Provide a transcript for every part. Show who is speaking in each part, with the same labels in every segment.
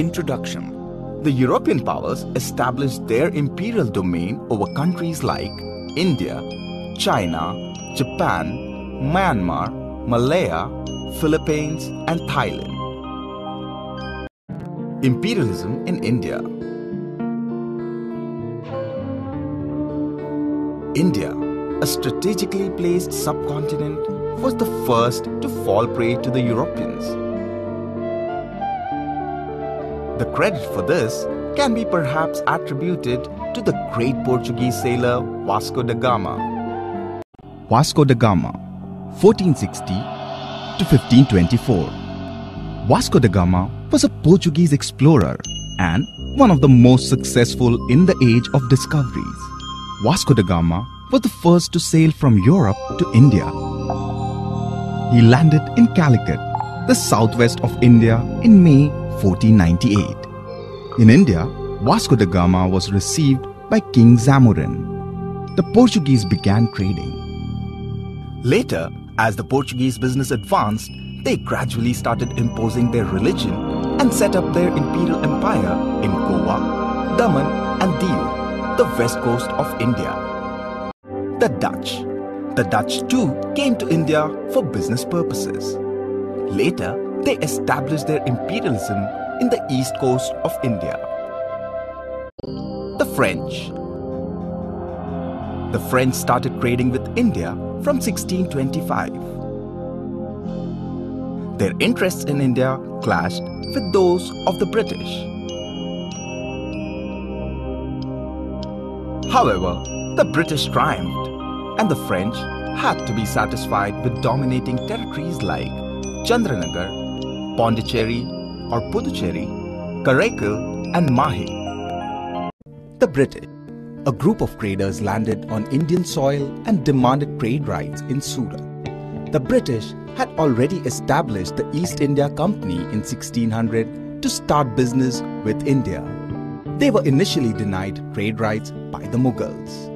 Speaker 1: introduction. The European powers established their imperial domain over countries like India, China, Japan, Myanmar, Malaya, Philippines, and Thailand. Imperialism in India India, a strategically placed subcontinent, was the first to fall prey to the Europeans. The credit for this can be perhaps attributed to the great Portuguese sailor Vasco da Gama. Vasco da Gama, 1460 to 1524. Vasco da Gama was a Portuguese explorer and one of the most successful in the age of discoveries. Vasco da Gama was the first to sail from Europe to India. He landed in Calicut, the southwest of India, in May 1498. In India, Vasco da Gama was received by King Zamorin. The Portuguese began trading. Later, as the Portuguese business advanced, they gradually started imposing their religion and set up their imperial empire in Goa, Daman, and Diu the west coast of India. The Dutch. The Dutch too came to India for business purposes. Later, they established their imperialism in the east coast of India. The French. The French started trading with India from 1625. Their interests in India clashed with those of the British. However, the British triumphed, and the French had to be satisfied with dominating territories like Chandranagar, Pondicherry or Puducherry, Karaikal, and Mahe. The British, a group of traders landed on Indian soil and demanded trade rights in Surat. The British had already established the East India Company in 1600 to start business with India. They were initially denied trade rights by the Mughals.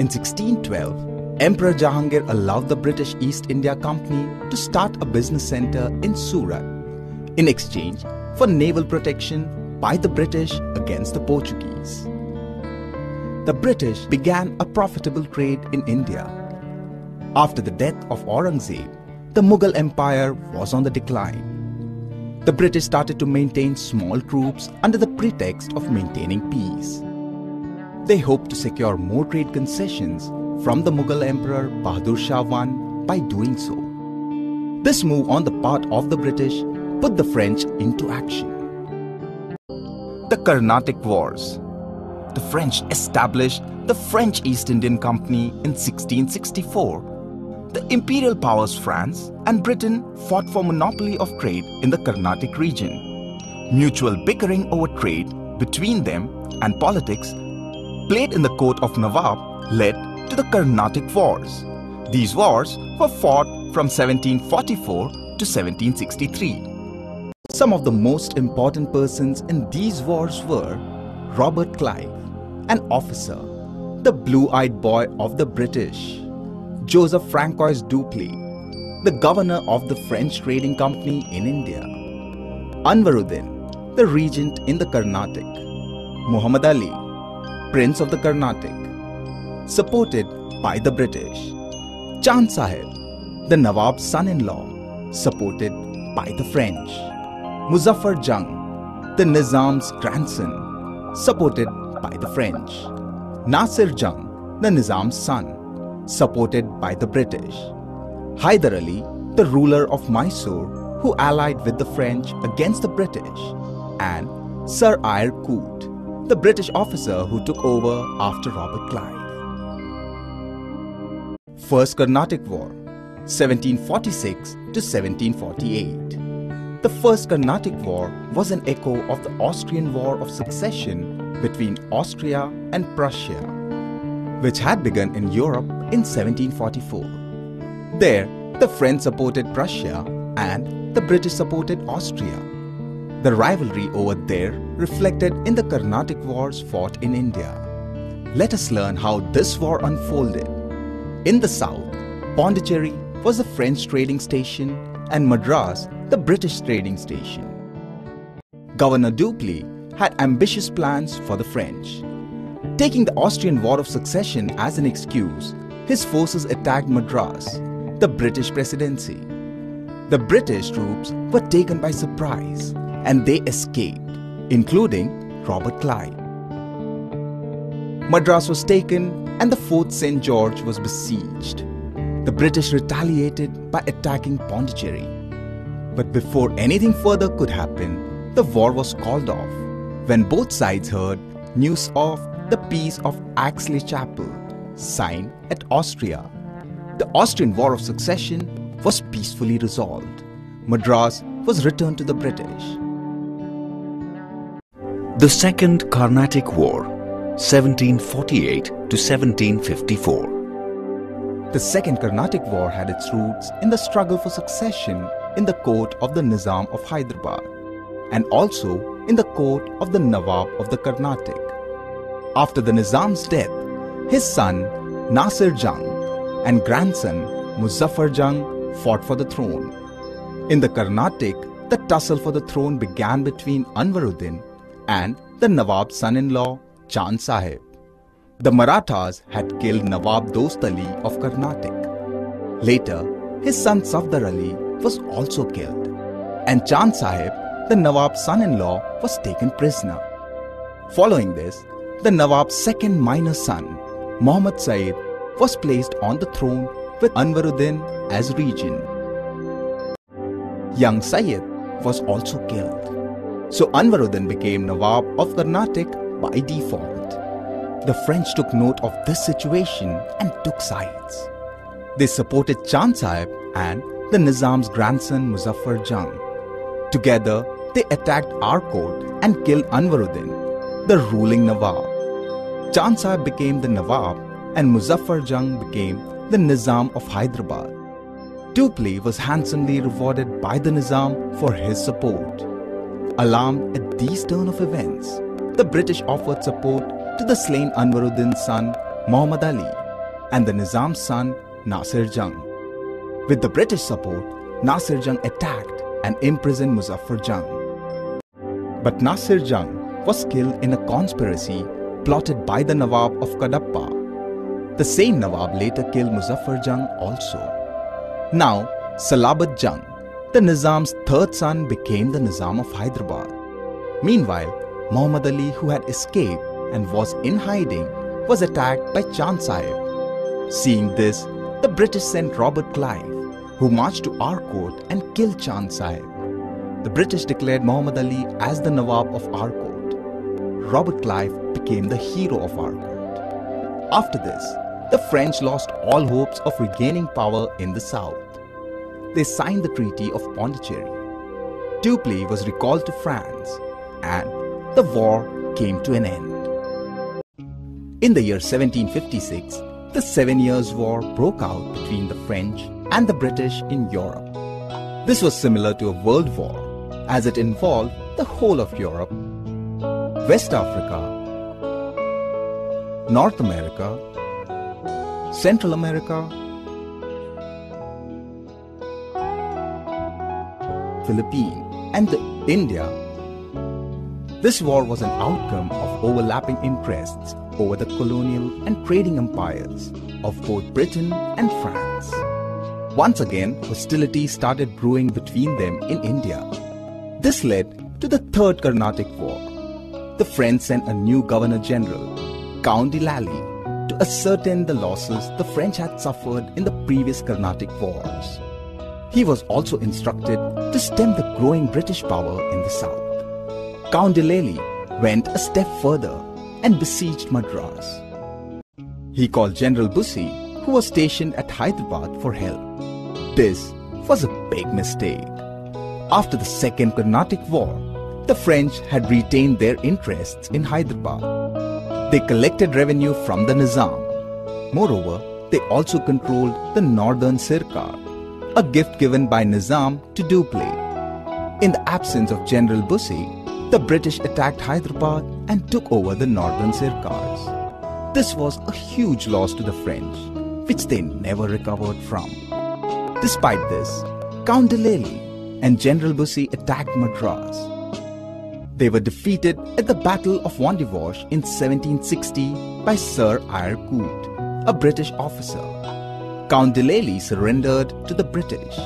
Speaker 1: In 1612, Emperor Jahangir allowed the British East India Company to start a business center in Surat in exchange for naval protection by the British against the Portuguese. The British began a profitable trade in India. After the death of Aurangzeb, the Mughal Empire was on the decline the British started to maintain small troops under the pretext of maintaining peace. They hoped to secure more trade concessions from the Mughal Emperor Bahadur Shah I by doing so. This move on the part of the British put the French into action. The Carnatic Wars The French established the French East Indian Company in 1664 the imperial powers France and Britain fought for monopoly of trade in the Carnatic region. Mutual bickering over trade between them and politics played in the court of Nawab led to the Carnatic Wars. These wars were fought from 1744 to 1763. Some of the most important persons in these wars were Robert Clive, an officer, the blue-eyed boy of the British, Joseph Francois Dupleix, the governor of the French Trading Company in India, Anwaruddin, the regent in the Carnatic, Muhammad Ali, Prince of the Carnatic, supported by the British, Chand Sahib, the Nawab's son-in-law, supported by the French, Muzaffar Jung, the Nizam's grandson, supported by the French, Nasir Jung, the Nizam's son, supported by the British. Hyder Ali, the ruler of Mysore, who allied with the French against the British, and Sir Eyre Coote, the British officer who took over after Robert Clive. First Carnatic War 1746 to 1748 The First Carnatic War was an echo of the Austrian War of Succession between Austria and Prussia which had begun in Europe in 1744. There, the French supported Prussia and the British supported Austria. The rivalry over there reflected in the Carnatic Wars fought in India. Let us learn how this war unfolded. In the south, Pondicherry was the French trading station and Madras the British trading station. Governor Dupleix had ambitious plans for the French. Taking the Austrian War of Succession as an excuse, his forces attacked Madras, the British presidency. The British troops were taken by surprise and they escaped, including Robert Clive. Madras was taken and the Fort St. George was besieged. The British retaliated by attacking Pondicherry. But before anything further could happen, the war was called off when both sides heard news of the Peace of Aix-la-Chapelle, signed at Austria. The Austrian War of Succession was peacefully resolved. Madras was returned to the British.
Speaker 2: The Second Carnatic War, 1748 to 1754.
Speaker 1: The Second Carnatic War had its roots in the struggle for succession in the court of the Nizam of Hyderabad and also in the court of the Nawab of the Carnatic. After the Nizam's death, his son Nasir Jung and grandson Muzaffar Jung fought for the throne. In the Carnatic, the tussle for the throne began between Anwaruddin and the Nawab's son-in-law Chand Sahib. The Marathas had killed Nawab Dost Ali of Carnatic. Later, his son Safdar Ali was also killed, and Chand Sahib, the Nawab's son-in-law, was taken prisoner. Following this, the Nawab's second minor son, Muhammad Said, was placed on the throne with Anwaruddin as regent. Young Sayyid was also killed. So Anwaruddin became Nawab of Carnatic by default. The French took note of this situation and took sides. They supported Chand Sahib and the Nizam's grandson Muzaffar Jung. Together, they attacked Arcot and killed Anwaruddin, the ruling Nawab. Chand Sahib became the Nawab and Muzaffar Jung became the Nizam of Hyderabad. Dupleix was handsomely rewarded by the Nizam for his support. Alarmed at these turn of events, the British offered support to the slain Anwaruddin's son Muhammad Ali and the Nizam's son Nasir Jung. With the British support, Nasir Jung attacked and imprisoned Muzaffar Jung. But Nasir Jung was killed in a conspiracy plotted by the Nawab of Kadapa. The same Nawab later killed Muzaffar Jung also. Now, Salabat Jung, the Nizam's third son, became the Nizam of Hyderabad. Meanwhile, Muhammad Ali, who had escaped and was in hiding, was attacked by Chand Sahib. Seeing this, the British sent Robert Clive, who marched to Arcot and killed Chand Sahib. The British declared Muhammad Ali as the Nawab of Arcot. Robert Clive became the hero of Arcot. After this, the French lost all hopes of regaining power in the south. They signed the Treaty of Pondicherry. Dupleix was recalled to France and the war came to an end. In the year 1756, the Seven Years' War broke out between the French and the British in Europe. This was similar to a world war as it involved the whole of Europe West Africa, North America, Central America, Philippines, and India. This war was an outcome of overlapping interests over the colonial and trading empires of both Britain and France. Once again, hostilities started brewing between them in India. This led to the Third Carnatic War the French sent a new Governor General, Count de Lally, to ascertain the losses the French had suffered in the previous Carnatic Wars. He was also instructed to stem the growing British power in the south. Count de Lally went a step further and besieged Madras. He called General Bussy, who was stationed at Hyderabad, for help. This was a big mistake. After the Second Carnatic War, the French had retained their interests in Hyderabad. They collected revenue from the Nizam. Moreover, they also controlled the northern Sirkar, a gift given by Nizam to Dupleix. In the absence of General Bussy, the British attacked Hyderabad and took over the northern Sirkars. This was a huge loss to the French, which they never recovered from. Despite this, Count de Lally and General Bussy attacked Madras. They were defeated at the Battle of Wandiwash in 1760 by Sir Eyre Coote, a British officer. Count de Lally surrendered to the British.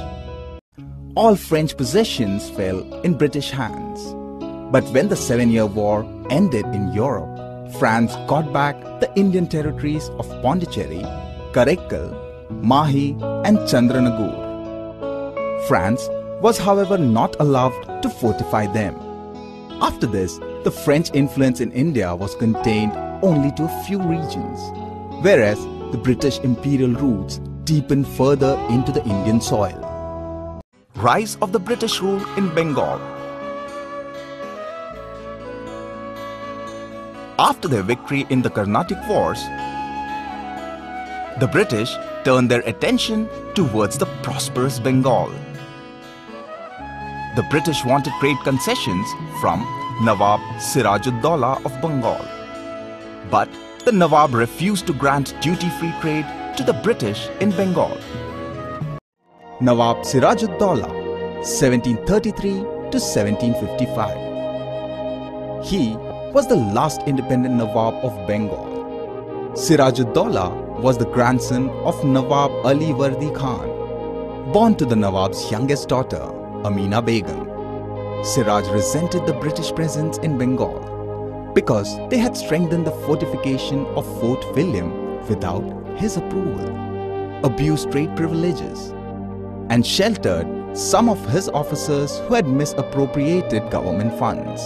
Speaker 1: All French possessions fell in British hands. But when the Seven Year War ended in Europe, France got back the Indian territories of Pondicherry, Karaikal, Mahi, and Chandranagur. France was, however, not allowed to fortify them. After this, the French influence in India was contained only to a few regions, whereas the British imperial roots deepened further into the Indian soil. Rise of the British rule in Bengal After their victory in the Carnatic Wars, the British turned their attention towards the prosperous Bengal. The British wanted trade concessions from Nawab Sirajuddaulah of Bengal. But the Nawab refused to grant duty-free trade to the British in Bengal. Nawab Sirajuddaulah, 1733 to 1755. He was the last independent Nawab of Bengal. Sirajuddaulah was the grandson of Nawab Ali Vardi Khan, born to the Nawab's youngest daughter, Amina Begum. Siraj resented the British presence in Bengal because they had strengthened the fortification of Fort William without his approval, abused trade privileges, and sheltered some of his officers who had misappropriated government funds.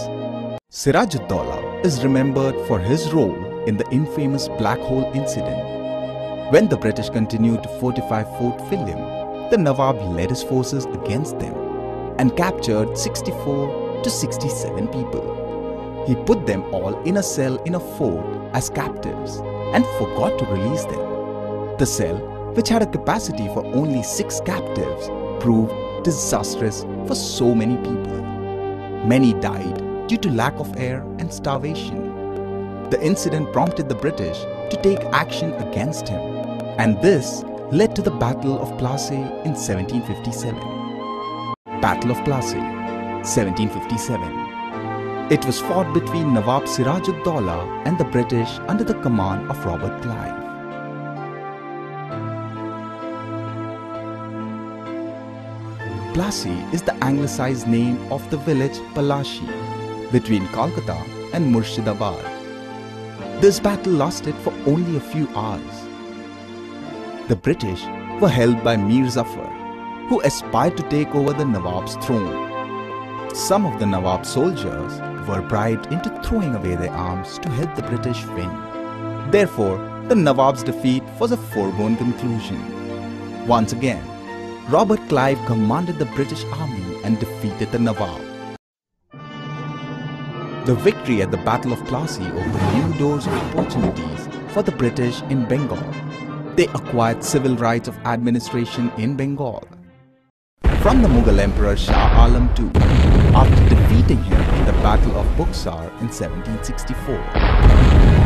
Speaker 1: Siraj Sirajuddaulah is remembered for his role in the infamous Black Hole incident. When the British continued to fortify Fort William, the Nawab led his forces against them and captured 64 to 67 people. He put them all in a cell in a fort as captives and forgot to release them. The cell, which had a capacity for only six captives, proved disastrous for so many people. Many died due to lack of air and starvation. The incident prompted the British to take action against him, and this led to the Battle of Plassey in 1757. Battle of Plassey, 1757. It was fought between Nawab Sirajuddaulah and the British under the command of Robert Clive. Plassey is the anglicized name of the village Palashi between Kolkata and Murshidabad. This battle lasted for only a few hours. The British were held by Mir Zafar, who aspired to take over the Nawab's throne. Some of the Nawab's soldiers were bribed into throwing away their arms to help the British win. Therefore, the Nawab's defeat was a foregone conclusion. Once again, Robert Clive commanded the British army and defeated the Nawab. The victory at the Battle of Plassey opened new doors of opportunities for the British in Bengal. They acquired civil rights of administration in Bengal. From the Mughal Emperor Shah Alam II, after defeating him in the Battle of Buxar in 1764.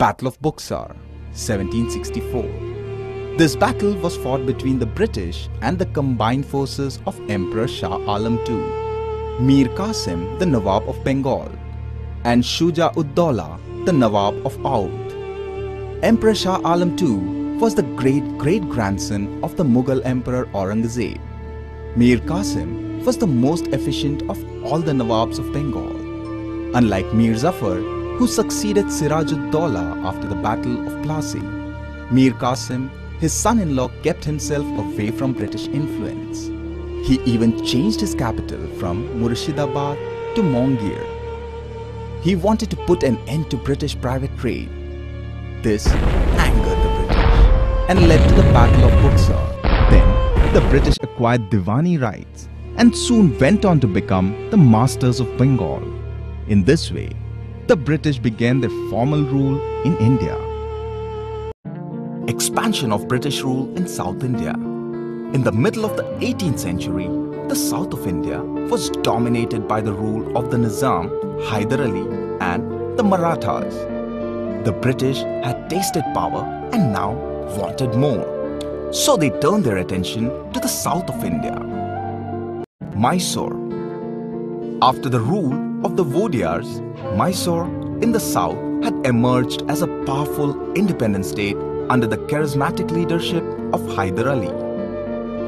Speaker 1: Battle of Buxar, 1764. This battle was fought between the British and the combined forces of Emperor Shah Alam II, Mir Qasim, the Nawab of Bengal, and Shuja Uddaulah, the Nawab of Oudh. Emperor Shah Alam II was the great great grandson of the Mughal Emperor Aurangzeb. Mir Qasim was the most efficient of all the Nawabs of Bengal. Unlike Mir Zafar, who succeeded Sirajuddaulah after the Battle of Plassey. Mir Qasim, his son-in-law kept himself away from British influence. He even changed his capital from Murshidabad to Mongir. He wanted to put an end to British private trade. This angered the British and led to the Battle of Buxar. Then, the British acquired Diwani rights and soon went on to become the masters of Bengal. In this way, the British began their formal rule in India. Expansion of British rule in South India. In the middle of the 18th century, the south of India was dominated by the rule of the Nizam, Hyder Ali, and the Marathas. The British had tasted power and now wanted more. So they turned their attention to the south of India. Mysore. After the rule of the Vodiyars, Mysore in the south had emerged as a powerful independent state under the charismatic leadership of Hyder Ali.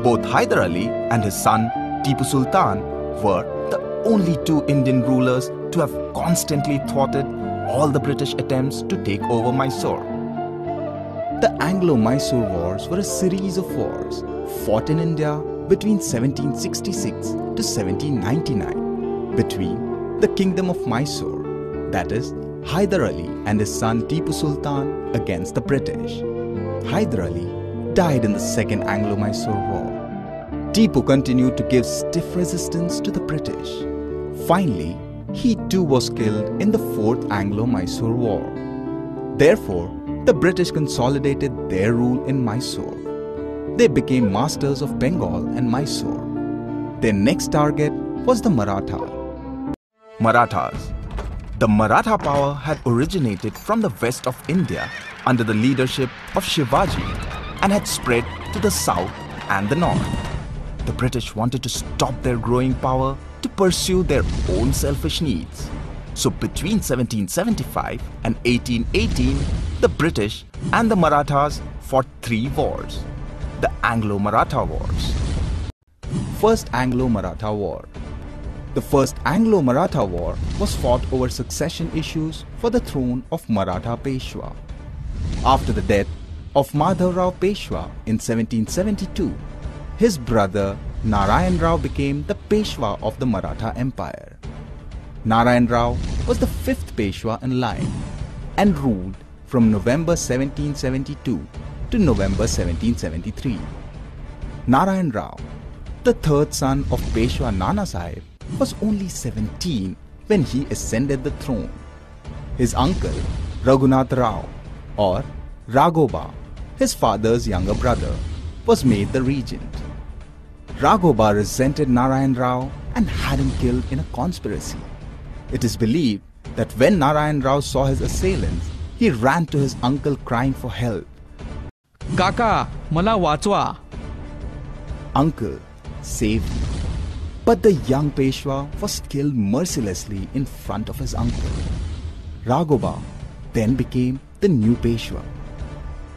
Speaker 1: Both Hyder Ali and his son Tipu Sultan were the only two Indian rulers to have constantly thwarted all the British attempts to take over Mysore. The Anglo-Mysore Wars were a series of wars fought in India between 1766 to 1799 between the Kingdom of Mysore, that is, Hyder Ali and his son Tipu Sultan against the British. Hyder Ali died in the Second Anglo-Mysore War. Tipu continued to give stiff resistance to the British. Finally, he too was killed in the Fourth Anglo-Mysore War. Therefore, the British consolidated their rule in Mysore. They became masters of Bengal and Mysore. Their next target was the Maratha. Marathas. The Maratha power had originated from the west of India under the leadership of Shivaji and had spread to the south and the north. The British wanted to stop their growing power to pursue their own selfish needs. So between 1775 and 1818, the British and the Marathas fought three wars. The Anglo-Maratha Wars. First Anglo-Maratha War. The First Anglo-Maratha War was fought over succession issues for the throne of Maratha Peshwa. After the death of Madhav Rao Peshwa in 1772, his brother Narayan Rao became the Peshwa of the Maratha Empire. Narayan Rao was the fifth Peshwa in line and ruled from November 1772 to November 1773. Narayan Rao, the third son of Peshwa Nana Sahib, was only 17 when he ascended the throne. His uncle, Raghunath Rao, or Ragoba, his father's younger brother, was made the regent. Ragoba resented Narayan Rao and had him killed in a conspiracy. It is believed that when Narayan Rao saw his assailants, he ran to his uncle crying for help.
Speaker 3: Kaka, mala vachwa.
Speaker 1: Uncle, save me. But the young Peshwa was killed mercilessly in front of his uncle. Raghoba then became the new Peshwa.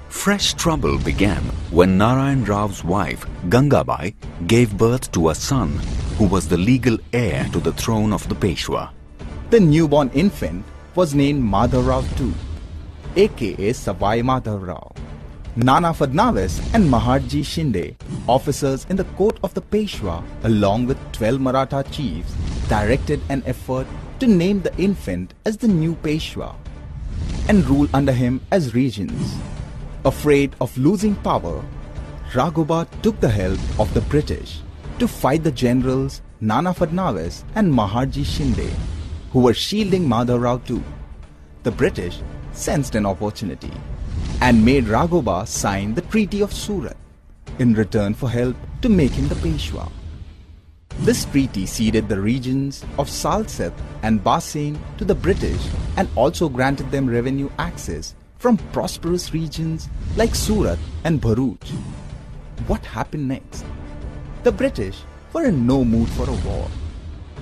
Speaker 2: Fresh trouble began when Narayan Rao's wife, Gangabai, gave birth to a son who was the legal heir to the throne of the Peshwa.
Speaker 1: The newborn infant was named Madhav Rao II, aka Savai Madhav Rao. Nana Fadnavis and Maharji Shinde, officers in the court of the Peshwa, along with 12 Maratha chiefs, directed an effort to name the infant as the new Peshwa and rule under him as regents. Afraid of losing power, Raghuba took the help of the British to fight the generals Nana Fadnavis and Maharji Shinde, who were shielding Madhav Rao too. The British sensed an opportunity and made Raghuba sign the Treaty of Surat in return for help to make him the Peshwa. This treaty ceded the regions of Salsette and Bassein to the British and also granted them revenue access from prosperous regions like Surat and Bharuch. What happened next? The British were in no mood for a war.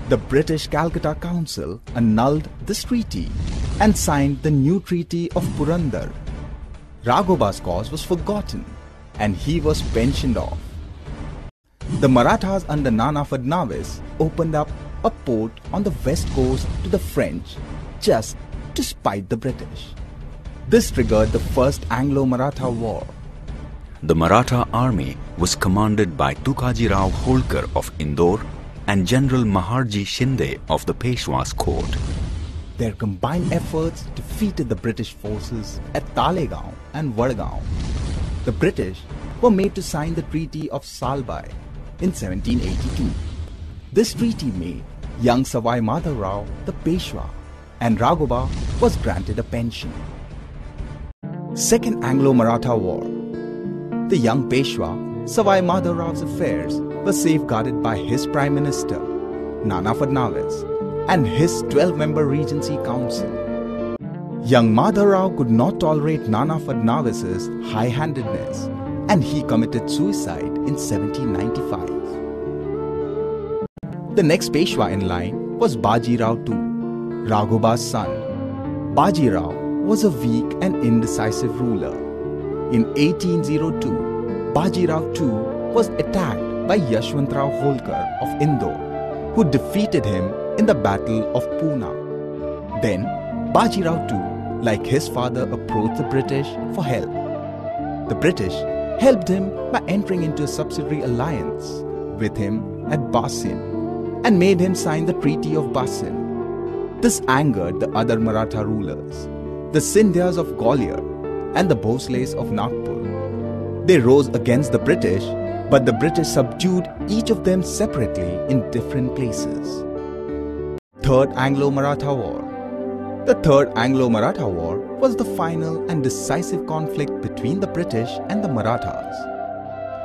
Speaker 1: The British Calcutta Council annulled this treaty and signed the new Treaty of Purandar. Raghoba's cause was forgotten and he was pensioned off. The Marathas under Nana Fadnavis opened up a port on the west coast to the French just to spite the British. This triggered the First Anglo-Maratha War.
Speaker 2: The Maratha army was commanded by Tukaji Rao Holkar of Indore and General Maharji Shinde of the Peshwa's court.
Speaker 1: Their combined efforts defeated the British forces at Talegaon and Vadgaon. The British were made to sign the Treaty of Salbai in 1782. This treaty made young Savai Madhav Rao the Peshwa and Raghoba was granted a pension. Second Anglo-Maratha War The young Peshwa Savai Madhavrav's affairs were safeguarded by his Prime Minister, Nana Fadnavis, and his 12 member Regency Council. Young Madhavrao could not tolerate Nana Fadnavis's high handedness and he committed suicide in 1795. The next Peshwa in line was Baji Rao II, Raghuba's son. Baji Rao was a weak and indecisive ruler. In 1802, Baji Rao II was attacked by Yashwantrao Holkar of Indore, who defeated him in the Battle of Poona. Then, Baji Rao II, like his father, approached the British for help. The British helped him by entering into a subsidiary alliance with him at Bassein and made him sign the Treaty of Bassein. This angered the other Maratha rulers, the Scindias of Gwalior and the Bhosles of Nagpur. They rose against the British, but the British subdued each of them separately in different places. Third Anglo-Maratha War The Third Anglo-Maratha War was the final and decisive conflict between the British and the Marathas.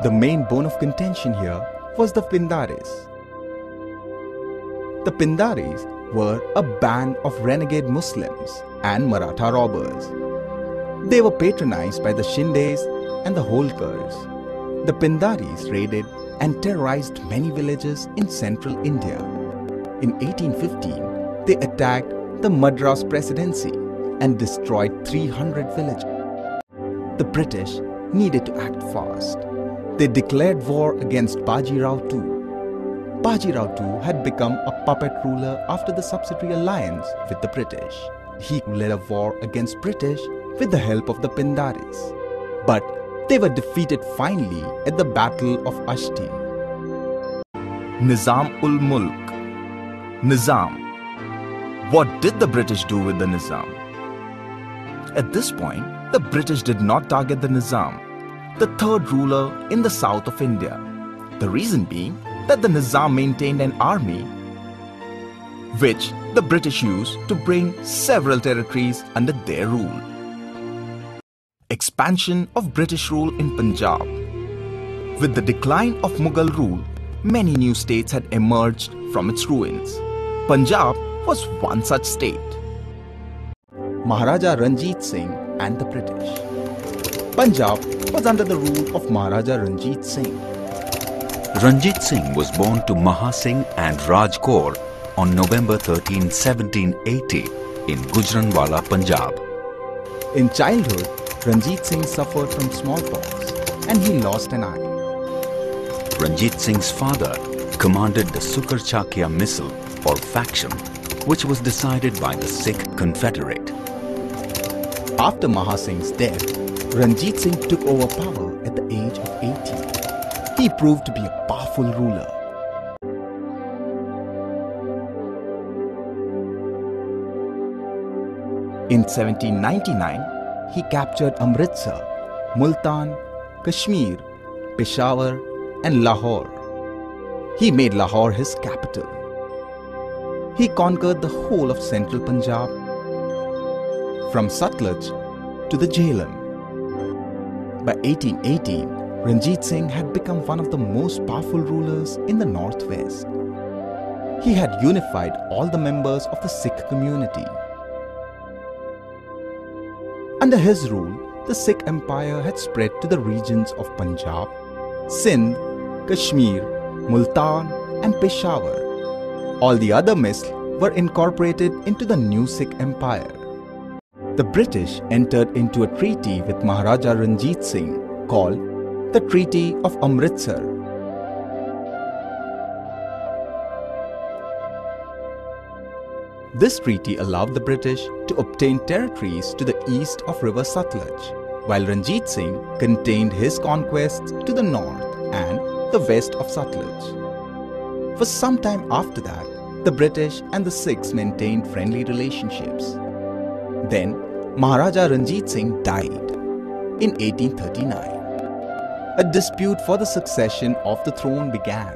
Speaker 1: The main bone of contention here was the Pindaris, the Pindaris were a band of renegade Muslims and Maratha robbers. They were patronized by the Shindes and the Holkars. The Pindaris raided and terrorized many villages in central India. In 1815, they attacked the Madras Presidency and destroyed 300 villages. The British needed to act fast. They declared war against Bajirao II Bajirao too had become a puppet ruler after the subsidiary alliance with the British. He led a war against British with the help of the Pindaris. But they were defeated finally at the Battle of Ashti. Nizam ul Mulk Nizam What did the British do with the Nizam? At this point, the British did not target the Nizam, the third ruler in the south of India. The reason being that the Nizam maintained an army which the British used to bring several territories under their rule. Expansion of British rule in Punjab. With the decline of Mughal rule, many new states had emerged from its ruins. Punjab was one such state. Maharaja Ranjit Singh and the British. Punjab was under the rule of Maharaja Ranjit Singh.
Speaker 2: Ranjit Singh was born to Maha Singh and Raj Kaur on November 13, 1780 in Gujranwala, Punjab.
Speaker 1: In childhood, Ranjit Singh suffered from smallpox and he lost an eye.
Speaker 2: Ranjit Singh's father commanded the Sukar Chakya misl or faction which was decided by the Sikh Confederate.
Speaker 1: After Maha Singh's death, Ranjit Singh took over power at the age of 18 he proved to be a powerful ruler. In 1799, he captured Amritsar, Multan, Kashmir, Peshawar, and Lahore. He made Lahore his capital. He conquered the whole of central Punjab, from Sutlej to the Jhelum. By 1818, Ranjit Singh had become one of the most powerful rulers in the northwest. He had unified all the members of the Sikh community. Under his rule, the Sikh empire had spread to the regions of Punjab, Sindh, Kashmir, Multan, and Peshawar. All the other misl were incorporated into the new Sikh empire. The British entered into a treaty with Maharaja Ranjit Singh called the Treaty of Amritsar. This treaty allowed the British to obtain territories to the east of River Sutlej, while Ranjit Singh contained his conquests to the north and the west of Sutlej. For some time after that, the British and the Sikhs maintained friendly relationships. Then, Maharaja Ranjit Singh died in 1839 a dispute for the succession of the throne began.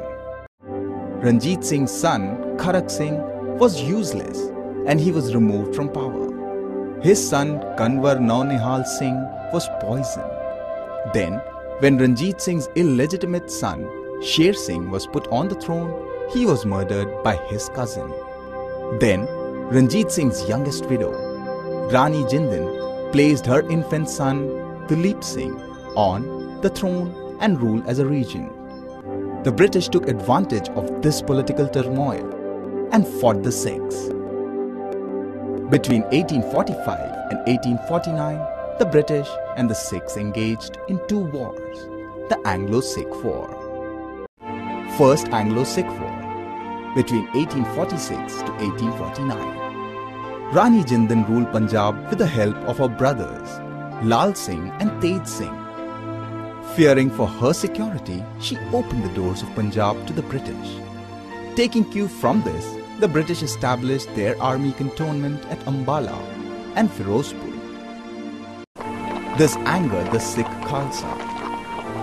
Speaker 1: Ranjit Singh's son, Kharak Singh, was useless and he was removed from power. His son, Kanwar Naunihal Singh, was poisoned. Then, When Ranjit Singh's illegitimate son, Sher Singh, was put on the throne, he was murdered by his cousin. Then, Ranjit Singh's youngest widow, Rani Jindan, placed her infant son, Duleep Singh, on the throne and ruled as a regent. The British took advantage of this political turmoil and fought the Sikhs. Between 1845 and 1849, the British and the Sikhs engaged in two wars, the Anglo-Sikh War. First Anglo-Sikh War, between 1846 to 1849. Rani Jindan ruled Punjab with the help of her brothers, Lal Singh and Tej Singh. Fearing for her security, she opened the doors of Punjab to the British. Taking cue from this, the British established their army cantonment at Ambala and Firozpur. This angered the Sikh Khalsa.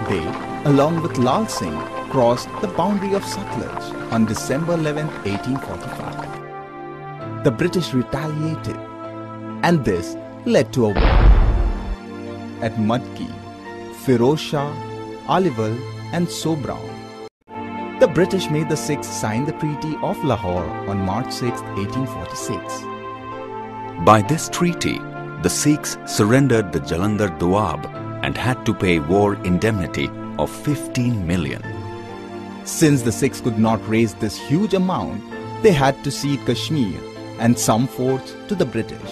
Speaker 1: They, along with Lal Singh, crossed the boundary of Satluj on December 11, 1845. The British retaliated, and this led to a war. At Madki, Firoz Shah, Aliwal, and Sobraon the British made the Sikhs sign the Treaty of Lahore on March 6, 1846.
Speaker 2: By this treaty, the Sikhs surrendered the Jalandhar Doab and had to pay war indemnity of 15 million.
Speaker 1: Since the Sikhs could not raise this huge amount, they had to cede Kashmir and some forts to the British.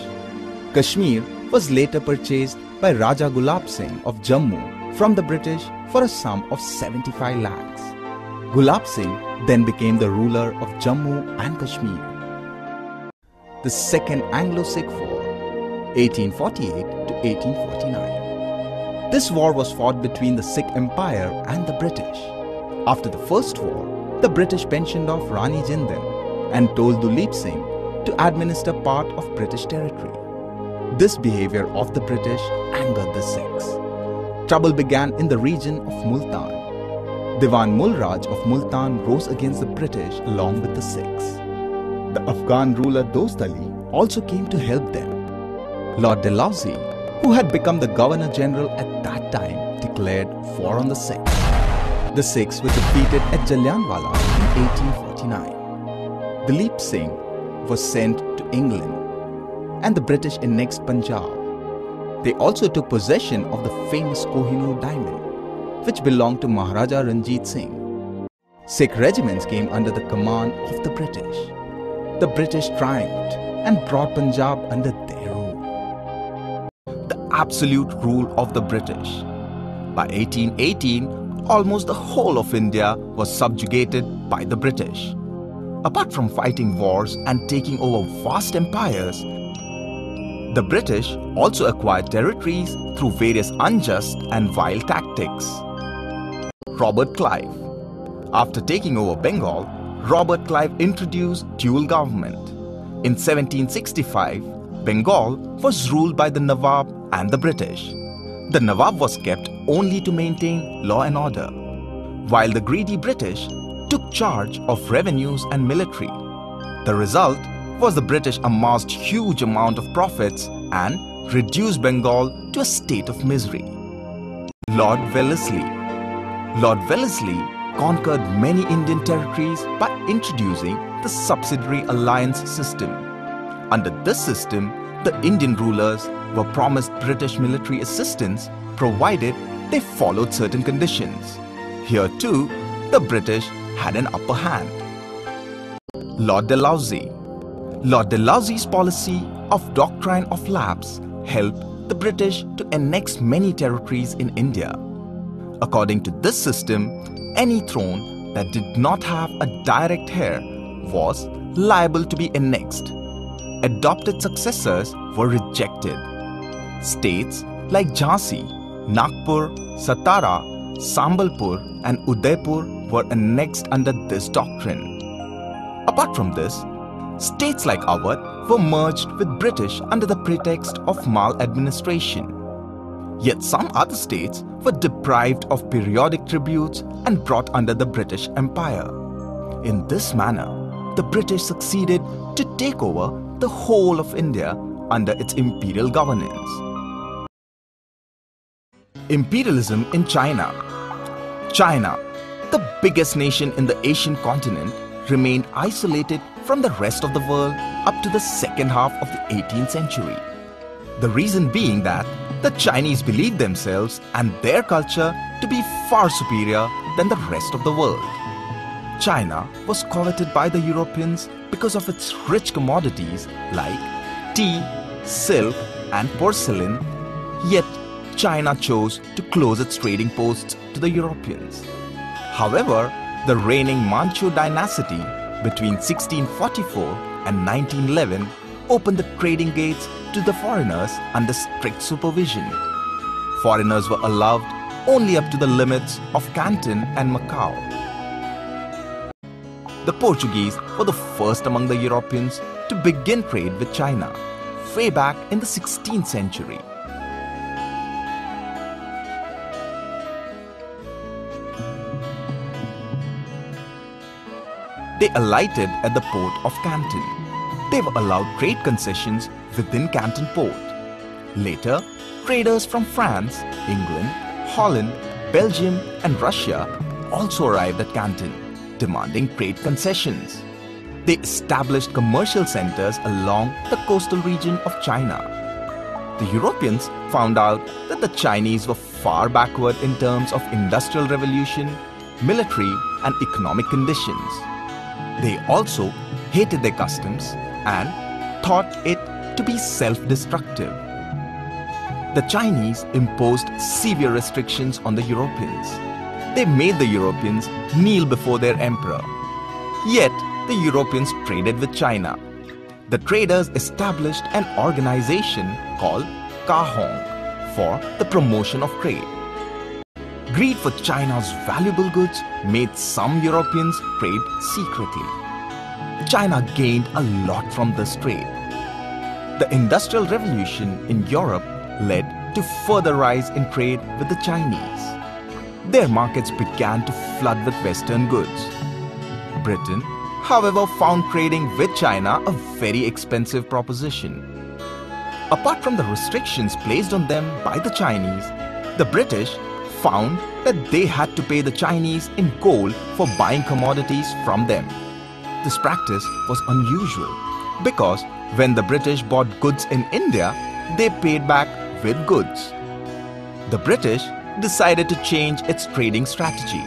Speaker 1: Kashmir was later purchased by Raja Gulab Singh of Jammu from the British for a sum of 75 lakhs. Gulab Singh then became the ruler of Jammu and Kashmir. The Second Anglo-Sikh War, 1848 to 1849. This war was fought between the Sikh Empire and the British. After the First War, the British pensioned off Rani Jindan and told Duleep Singh to administer part of British territory. This behavior of the British angered the Sikhs. Trouble began in the region of Multan Diwan Mulraj of Multan rose against the British along with the Sikhs. The Afghan ruler Dost Ali also came to help them. Lord Dalhousie, who had become the Governor General at that time, declared war on the Sikhs. The Sikhs were defeated at Jallianwala in 1849. Duleep Singh was sent to England and the British annexed Punjab. They also took possession of the famous Kohinoor diamond which belonged to Maharaja Ranjit Singh. Sikh regiments came under the command of the British. The British triumphed and brought Punjab under their rule. The absolute rule of the British. By 1818, almost the whole of India was subjugated by the British. Apart from fighting wars and taking over vast empires, the British also acquired territories through various unjust and vile tactics. Robert Clive. After taking over Bengal, Robert Clive introduced dual government. In 1765, Bengal was ruled by the Nawab and the British. The Nawab was kept only to maintain law and order, while the greedy British took charge of revenues and military. The result was the British amassed huge amount of profits and reduced Bengal to a state of misery. Lord Wellesley Lord Wellesley conquered many Indian territories by introducing the subsidiary alliance system. Under this system, the Indian rulers were promised British military assistance provided they followed certain conditions. Here too, the British had an upper hand. Lord Dalhousie Lord Dalhousie's policy of doctrine of lapse helped the British to annex many territories in India. According to this system, any throne that did not have a direct heir was liable to be annexed. Adopted successors were rejected. States like Jhansi, Nagpur, Satara, Sambalpur and Udaipur were annexed under this doctrine. Apart from this, states like Awadh were merged with British under the pretext of maladministration. Yet some other states were deprived of periodic tributes and brought under the British Empire. In this manner, the British succeeded to take over the whole of India under its imperial governance. Imperialism in China. China, the biggest nation in the Asian continent, remained isolated from the rest of the world up to the second half of the 18th century. The reason being that the Chinese believed themselves and their culture to be far superior than the rest of the world. China was coveted by the Europeans because of its rich commodities like tea, silk, and porcelain, yet China chose to close its trading posts to the Europeans. However, the reigning Manchu dynasty between 1644 and 1911 opened the trading gates to the foreigners under strict supervision. Foreigners were allowed only up to the limits of Canton and Macau. The Portuguese were the first among the Europeans to begin trade with China, way back in the 16th century. They alighted at the port of Canton. They were allowed trade concessions within Canton port. Later, traders from France, England, Holland, Belgium and Russia also arrived at Canton, demanding trade concessions. They established commercial centers along the coastal region of China. The Europeans found out that the Chinese were far backward in terms of industrial revolution, military and economic conditions. They also hated their customs and thought it to be self-destructive. The Chinese imposed severe restrictions on the Europeans. They made the Europeans kneel before their emperor. Yet, the Europeans traded with China. The traders established an organization called Cohong for the promotion of trade. Greed for China's valuable goods made some Europeans trade secretly. China gained a lot from this trade. The Industrial Revolution in Europe led to further rise in trade with the Chinese. Their markets began to flood with Western goods. Britain, however, found trading with China a very expensive proposition. Apart from the restrictions placed on them by the Chinese, the British found that they had to pay the Chinese in gold for buying commodities from them. This practice was unusual because when the British bought goods in India, they paid back with goods. The British decided to change its trading strategy.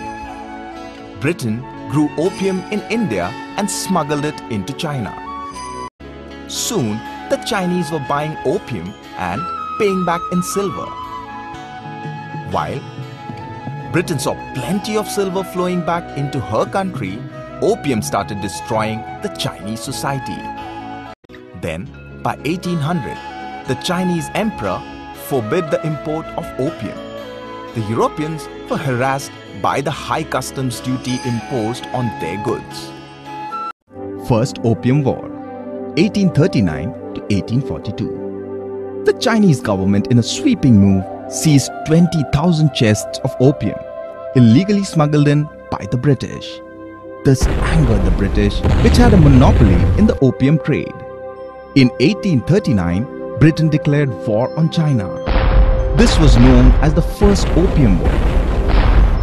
Speaker 1: Britain grew opium in India and smuggled it into China. Soon, the Chinese were buying opium and paying back in silver. While Britain saw plenty of silver flowing back into her country, opium started destroying the Chinese society. Then, by 1800, the Chinese emperor forbid the import of opium. The Europeans were harassed by the high customs duty imposed on their goods. First Opium War 1839 to 1842. The Chinese government in a sweeping move seized 20,000 chests of opium illegally smuggled in by the British. This angered the British, which had a monopoly in the opium trade. In 1839, Britain declared war on China. This was known as the First Opium War.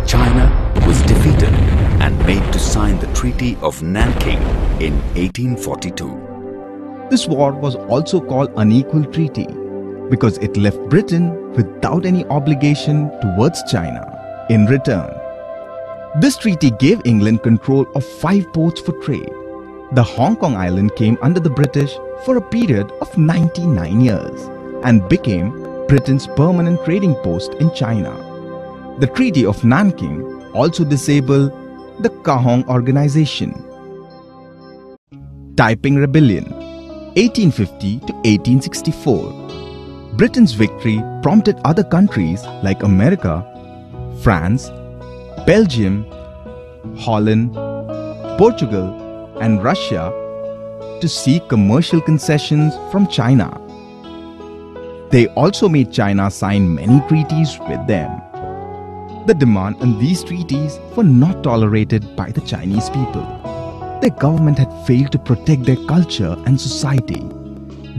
Speaker 2: China was defeated and made to sign the Treaty of Nanking in 1842.
Speaker 1: This war was also called Unequal Treaty because it left Britain without any obligation towards China in return. This treaty gave England control of five ports for trade. The Hong Kong island came under the British for a period of 99 years and became Britain's permanent trading post in China. The Treaty of Nanking also disabled the Cohong organization. Taiping Rebellion 1850 to 1864 Britain's victory prompted other countries like America, France, Belgium, Holland, Portugal and Russia to seek commercial concessions from China. They also made China sign many treaties with them. The demand on these treaties were not tolerated by the Chinese people. Their government had failed to protect their culture and society.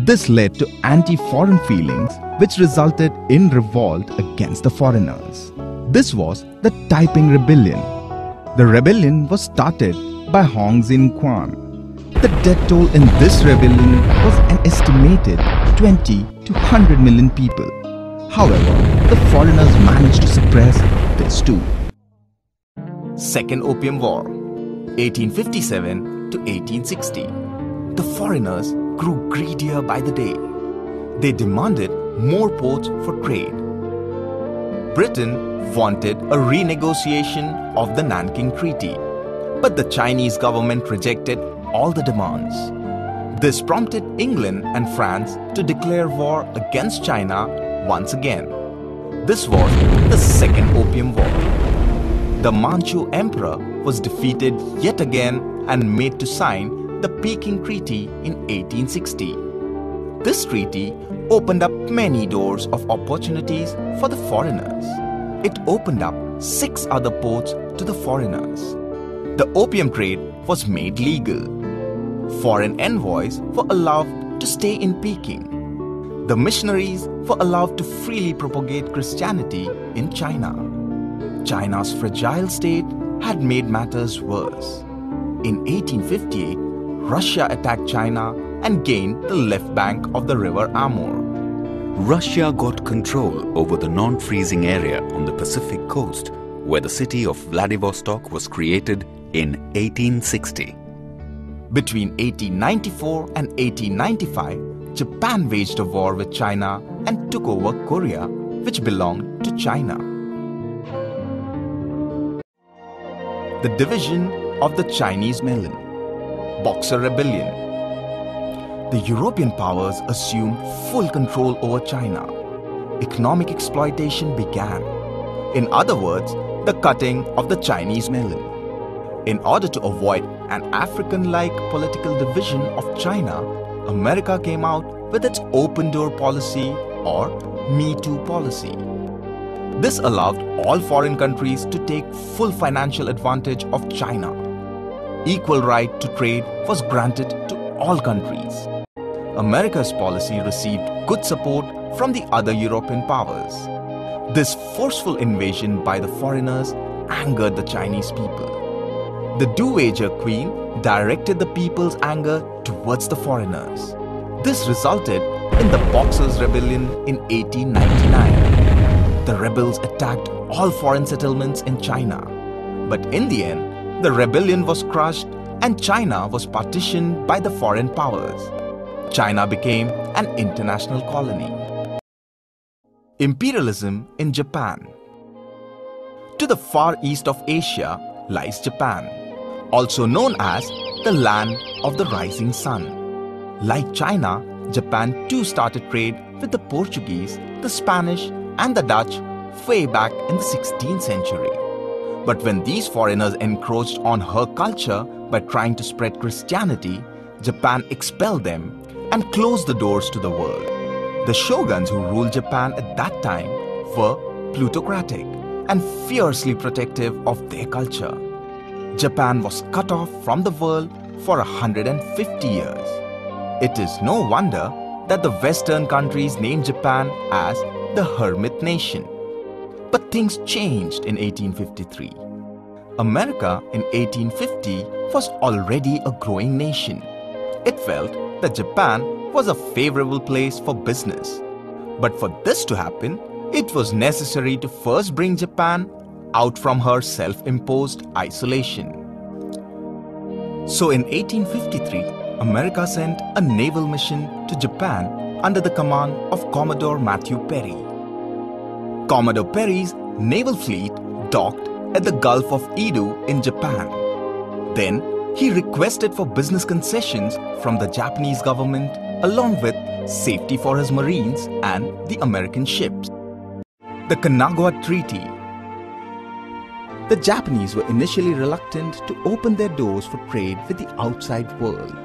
Speaker 1: This led to anti foreign feelings, which resulted in revolt against the foreigners. This was the Taiping Rebellion. The rebellion was started by Hong Xiu-quan. The death toll in this rebellion was an estimated 20 to 100 million people. However, the foreigners managed to suppress this too. Second Opium War 1857 to 1860. The foreigners grew greedier by the day. They demanded more ports for trade. Britain wanted a renegotiation of the Nanking Treaty, but the Chinese government rejected all the demands. This prompted England and France to declare war against China once again. This was the Second Opium War. The Manchu Emperor was defeated yet again and made to sign the Peking Treaty in 1860. This treaty opened up many doors of opportunities for the foreigners. It opened up six other ports to the foreigners. The opium trade was made legal. Foreign envoys were allowed to stay in Peking. The missionaries were allowed to freely propagate Christianity in China. China's fragile state had made matters worse. In 1858, Russia attacked China and gained the left bank of the river Amur.
Speaker 2: Russia got control over the non-freezing area on the Pacific coast where the city of Vladivostok was created in 1860.
Speaker 1: Between 1894 and 1895, Japan waged a war with China and took over Korea, which belonged to China. The division of the Chinese melon, Boxer Rebellion. The European powers assumed full control over China. Economic exploitation began. In other words, the cutting of the Chinese melon. In order to avoid an African like political division of China, America came out with its open door policy or Me Too policy. This allowed all foreign countries to take full financial advantage of China. Equal right to trade was granted to all countries. America's policy received good support from the other European powers. This forceful invasion by the foreigners angered the Chinese people. The Dowager Queen directed the people's anger towards the foreigners. This resulted in the Boxers' Rebellion in 1899. The rebels attacked all foreign settlements in China. But in the end, the rebellion was crushed and China was partitioned by the foreign powers. China became an international colony. Imperialism in Japan. To the far east of Asia lies Japan, also known as the land of the rising sun. Like China, Japan too started trade with the Portuguese, the Spanish, and the Dutch way back in the 16th century. But when these foreigners encroached on her culture by trying to spread Christianity, Japan expelled them and closed the doors to the world. The shoguns who ruled Japan at that time were plutocratic and fiercely protective of their culture. Japan was cut off from the world for 150 years. It is no wonder that the Western countries named Japan as the Hermit Nation. But things changed in 1853. America in 1850 was already a growing nation. It felt that Japan was a favorable place for business. But for this to happen, it was necessary to first bring Japan out from her self imposed isolation. So in 1853, America sent a naval mission to Japan under the command of Commodore Matthew Perry. Commodore Perry's naval fleet docked at the Gulf of Edo in Japan. Then he requested for business concessions from the Japanese government along with safety for his marines and the American ships. The Kanagawa Treaty The Japanese were initially reluctant to open their doors for trade with the outside world.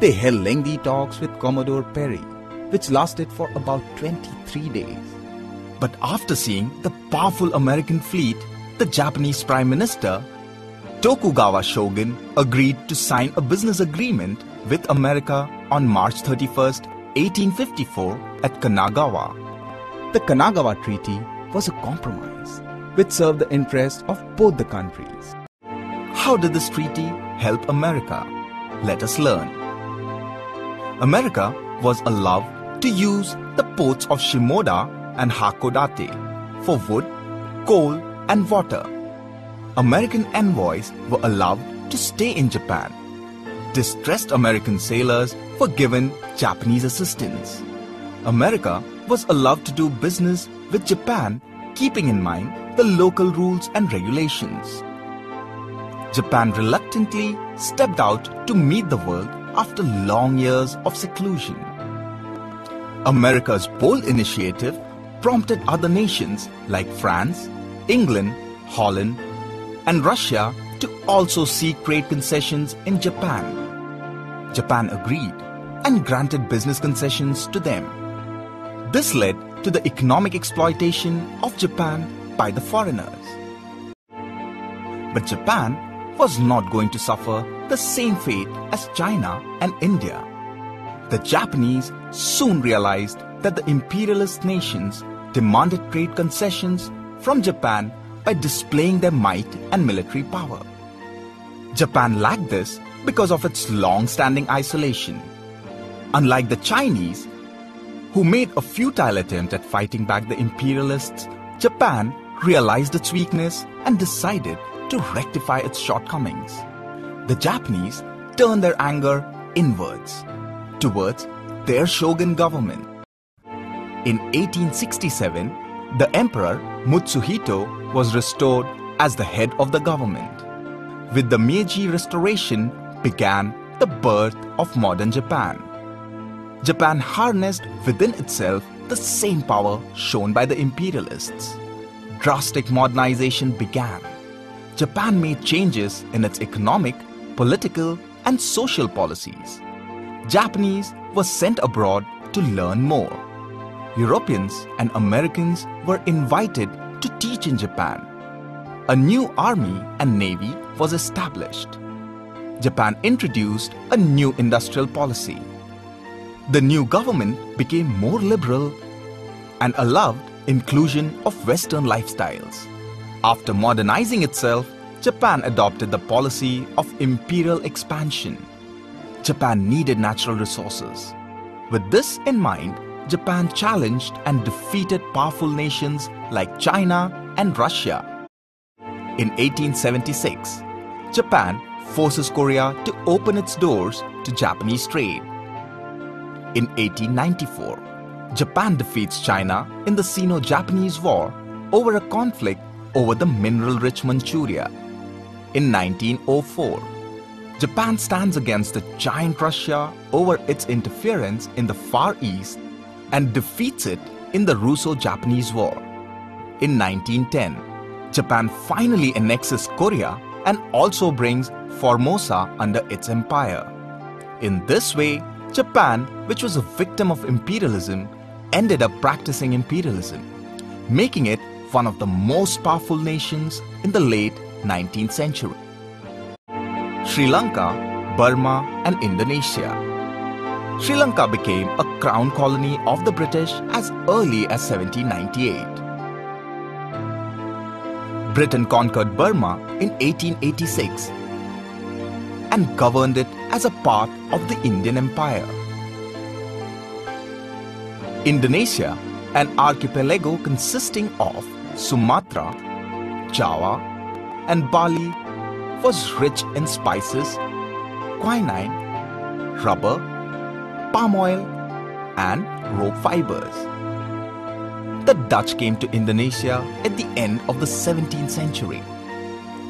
Speaker 1: They held lengthy talks with Commodore Perry, which lasted for about 23 days. But after seeing the powerful American fleet, the Japanese Prime Minister Tokugawa shogun agreed to sign a business agreement with America on March 31, 1854 at Kanagawa. The Kanagawa Treaty was a compromise which served the interests of both the countries. How did this treaty help America? Let us learn. America was allowed to use the ports of Shimoda and Hakodate for wood, coal, and water. American envoys were allowed to stay in Japan. Distressed American sailors were given Japanese assistance. America was allowed to do business with Japan, keeping in mind the local rules and regulations. Japan reluctantly stepped out to meet the world after long years of seclusion. America's bold initiative prompted other nations like France, England, Holland, and Russia to also seek trade concessions in Japan. Japan agreed and granted business concessions to them. This led to the economic exploitation of Japan by the foreigners. But Japan was not going to suffer the same fate as China and India. The Japanese soon realized that the imperialist nations demanded trade concessions from Japan by displaying their might and military power. Japan lacked this because of its long standing isolation. Unlike the Chinese, who made a futile attempt at fighting back the imperialists, Japan realized its weakness and decided to rectify its shortcomings. The Japanese turned their anger inwards, towards their shogun government. In 1867, the Emperor Mutsuhito was restored as the head of the government. With the Meiji Restoration began the birth of modern Japan. Japan harnessed within itself the same power shown by the imperialists. Drastic modernization began. Japan made changes in its economic, political, and social policies. Japanese were sent abroad to learn more. Europeans and Americans were invited to teach in Japan. A new army and navy was established. Japan introduced a new industrial policy. The new government became more liberal and allowed inclusion of Western lifestyles. After modernizing itself, Japan adopted the policy of imperial expansion. Japan needed natural resources. With this in mind, Japan challenged and defeated powerful nations like China and Russia. In 1876, Japan forces Korea to open its doors to Japanese trade. In 1894, Japan defeats China in the Sino-Japanese War over a conflict over the mineral-rich Manchuria. In 1904, Japan stands against the giant Russia over its interference in the Far East and defeats it in the Russo-Japanese War. In 1910, Japan finally annexes Korea and also brings Formosa under its empire. In this way, Japan, which was a victim of imperialism, ended up practicing imperialism, making it one of the most powerful nations in the late 19th century. Sri Lanka, Burma, and Indonesia. Sri Lanka became a crown colony of the British as early as 1798. Britain conquered Burma in 1886 and governed it as a part of the Indian Empire. Indonesia, an archipelago consisting of Sumatra, Java, and Bali, was rich in spices, quinine, rubber, palm oil, and rope fibers. The Dutch came to Indonesia at the end of the 17th century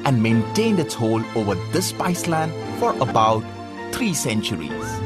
Speaker 1: and maintained its hold over this spice land for about three centuries.